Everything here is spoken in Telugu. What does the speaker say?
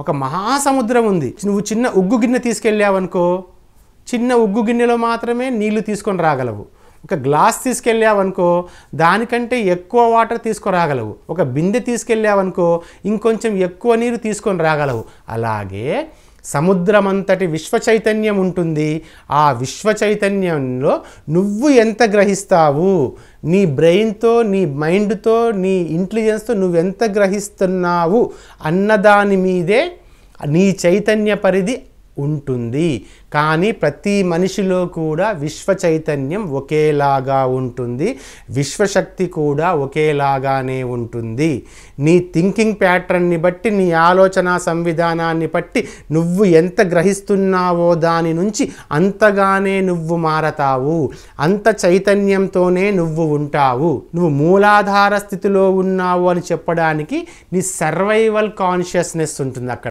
ఒక మహాసముద్రం ఉంది. నువ్వు చిన్న ఉగ్గు గిన్నె తీసుకెళ్ళావనుకో చిన్న ఉగ్గు గిన్నెలో మాత్రమే నీళ్ళు తీసుకొని రాగలవు. ఒక గ్లాస్ తీసుకెళ్ళావనుకో దానికంటే ఎక్కువ వాటర్ తీసుకురాగలవు. ఒక బిందె తీసుకెళ్ళావనుకో ఇంకొంచెం ఎక్కువ నీరు తీసుకొని రాగలవు. అలాగే సముద్రమంతటి విశ్వ చైతన్యం ఉంటుంది. ఆ విశ్వ చైతన్యంలో నువ్వు ఎంత గ్రహిస్తావు? నీ బ్రెయిన్తో నీ మైండ్తో నీ ఇంటెలిజెన్స్తో నువ్వెంత గ్రహిస్తున్నావు? అన్నదాని మీదే నీ చైతన్య పరిధి ఉంటుంది. కానీ ప్రతి మనిషిలో కూడా విశ్వ చైతన్యం ఒకేలాగా ఉంటుంది. విశ్వశక్తి కూడా ఒకేలాగానే ఉంటుంది. నీ థింకింగ్ ప్యాటర్న్ని బట్టి నీ ఆలోచన సంవిధానాన్ని బట్టి నువ్వు ఎంత గ్రహిస్తున్నావో దాని నుంచి అంతగానే నువ్వు మారతావు. అంత చైతన్యంతోనే నువ్వు ఉంటావు. నువ్వు మూలాధార స్థితిలో ఉన్నావు అని చెప్పడానికి నీ సర్వైవల్ కాన్షియస్నెస్ ఉంటుంది అక్కడ.